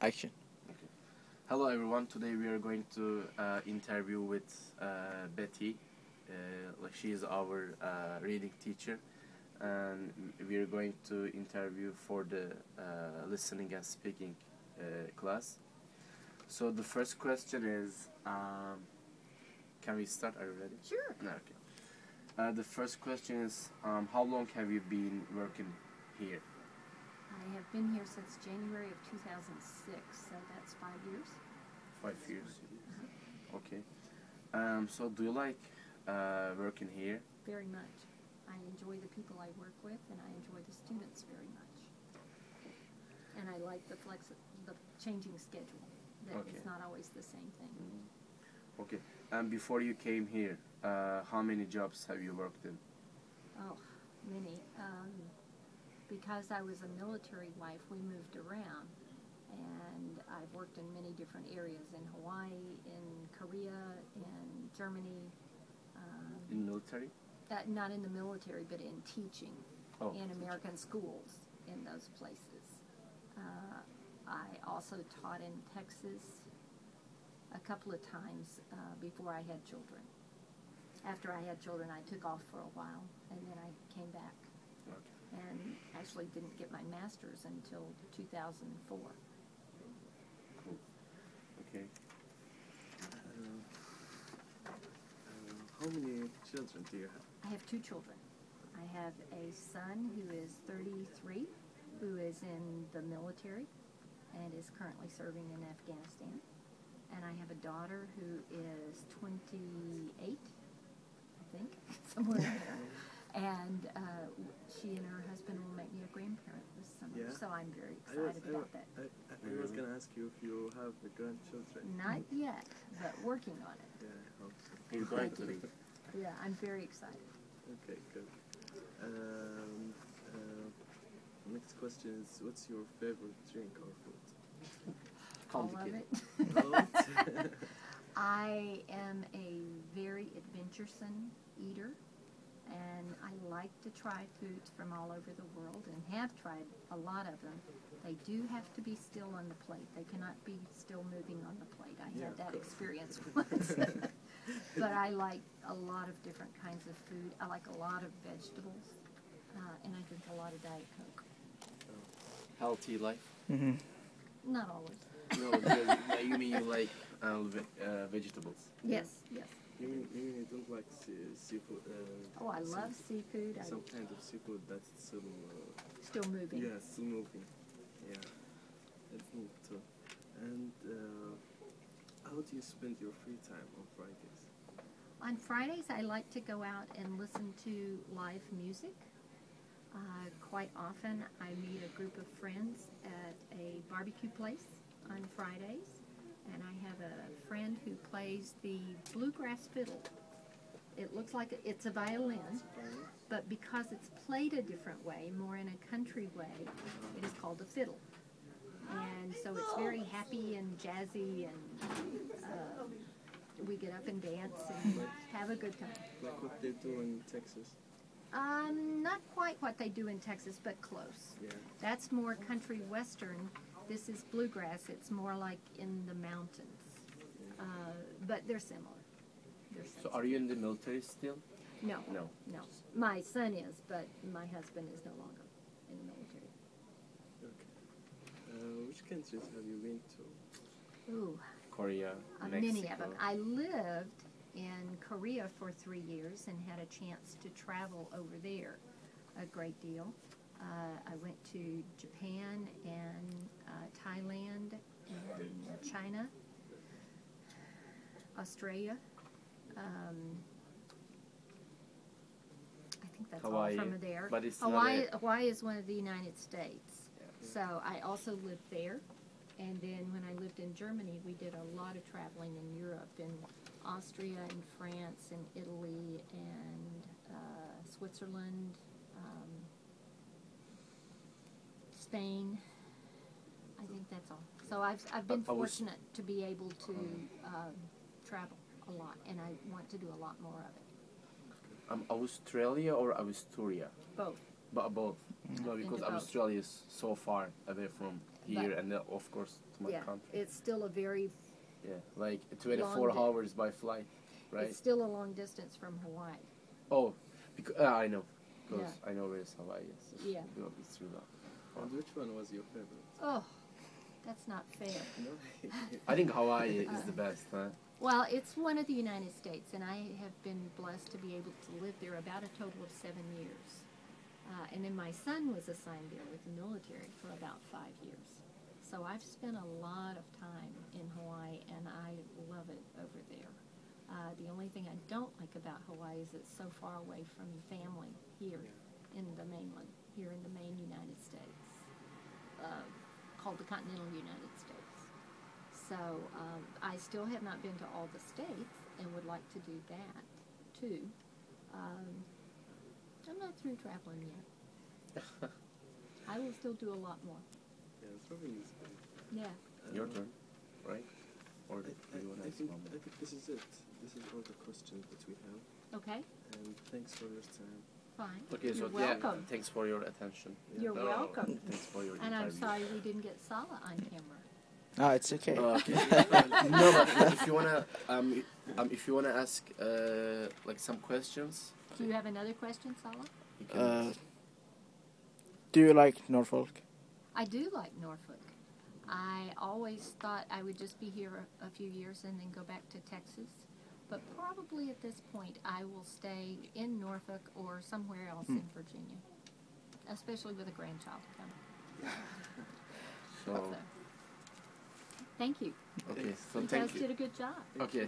Action. Hello everyone. Today we are going to uh, interview with uh, Bettye. Uh, like she is our uh, reading teacher, and we are going to interview for the uh, listening and speaking uh, class. So the first question is, um, can we start? Are you ready? Sure. No, okay. Uh, the first question is, um, how long have you been working here? I have been here since January of 2006, so that's five years. Five years. Okay. Um, so do you like uh, working here? Very much. I enjoy the people I work with, and I enjoy the students very much. And I like the flex, the changing schedule. That Okay. it's not always the same thing. Okay. And before you came here, uh, how many jobs have you worked in? Oh, many. Um, because I was a military wife, we moved around, and I've worked in many different areas in Hawaii, in Korea, in Germany. Um, In the military? uh, not in the military, but in teaching Oh. in American schools in those places. Uh, I also taught in Texas a couple of times uh, before I had children. After I had children, I took off for a while, and then I came back. And actually didn't get my master's until 2004. Okay. Uh, how many children do you have? I have two children. I have a son who is 33, who is in the military and is currently serving in Afghanistan. And I have a daughter who is 28, I think, somewhere in there. And uh, she and her husband will make me a grandparent this summer. Yeah. So I'm very I was, excited I, about that. I, I, I was gonna ask you if you have the grandchildren. Not yet, but working on it. Yeah, I hope so. He's going to be. Yeah, I'm very excited. Okay, good. Um, uh, next question is, what's your favorite drink or food? All of Complicated. it. I am a very adventuresome eater, and I like to try foods from all over the world and have tried a lot of them. They do have to be still on the plate. They cannot be still moving on the plate. I Yeah, had that experience once. but I like a lot of different kinds of food. I like a lot of vegetables, uh, and I drink a lot of Diet Coke. Healthy life? Mm-hmm. Not always. No, you mean you like uh, uh, vegetables? Yes, yes. You mean you mean you don't like sea, seafood? Uh, Oh, I love seafood. I some kind of seafood that's still, uh, still moving. yeah, still moving. Yeah, it's neat too. And uh, how do you spend your free time on Fridays? On Fridays, I like to go out and listen to live music. Uh, quite often, I meet a group of friends at a barbecue place on Fridays, and I have a friend who plays the bluegrass fiddle. It looks like it's a violin, but because it's played a different way, more in a country way, it is called a fiddle. And so it's very happy and jazzy, and uh, we get up and dance and have a good time. Like what they do in Texas? Um, not quite what they do in Texas, but close. Yeah. That's more country western. This is bluegrass. It's more like in the mountains. Uh, but they're similar. They're So are you in the military still? No, No. no. My son is, but my husband is no longer in the military. Okay. Uh, which countries have you been to? Ooh, Korea, uh, many of them. I lived in Korea for three years and had a chance to travel over there a great deal. Uh, I went to Japan and uh, Thailand and China, Australia. Um, I think that's Hawaii, all from there. but it's not Hawaii, a- Hawaii is one of the United States. Yeah. So I also lived there. And then when I lived in Germany, we did a lot of traveling in Europe, in Austria and France and Italy and uh, Switzerland, um, Spain. I think that's all. So I've, I've been I was- fortunate to be able to um, travel a lot, and I want to do a lot more of it. Um, Australia or Austria? Both. But both. No, because to both. Australia is so far away from here But- and then of course to my yeah, country. it's still a very, Yeah, like 24 di- hours by flight, right? it's still a long distance from Hawaii. Oh, because uh, I know, because Yeah. I know where is Hawaii. Yes. Yeah. Well, It's true that. And which one was your favorite? Oh, that's not fair. I think Hawaii is the best. Huh? Well, it's one of the United States, and I have been blessed to be able to live there about a total of seven years. Uh, and then my son was assigned there with the military for about five years. So I've spent a lot of time in Hawaii, and I love it over there. Uh, the only thing I don't like about Hawaii is it's so far away from family here in the mainland, here in the main United States, uh, called the continental United States. So um, I still have not been to all the states and would like to do that too. Um, I'm not through traveling yet. I will still do a lot more. Yeah, traveling is great. Yeah. Your Um, turn, right? Or I, do I, you want I to ask think one I think this is it. This is all the questions that we have. Okay. And thanks for your time. Fine. Okay, so You're yeah, thanks for your attention. Yeah. You're No, welcome. Thanks for your And I'm interview. sorry we didn't get Sala on camera. No, it's okay. Oh, okay. no, but if you wanna, um, um, if you wanna ask, uh, like some questions, Do you have another question, Sala? you can. Uh, do you like Norfolk? I do like Norfolk. I always thought I would just be here a, a few years and then go back to Texas. But probably at this point, I will stay in Norfolk or somewhere else in Virginia, especially with a grandchild coming. so, So, thank you. okay, so You thank guys you. did a good job. Thank Okay.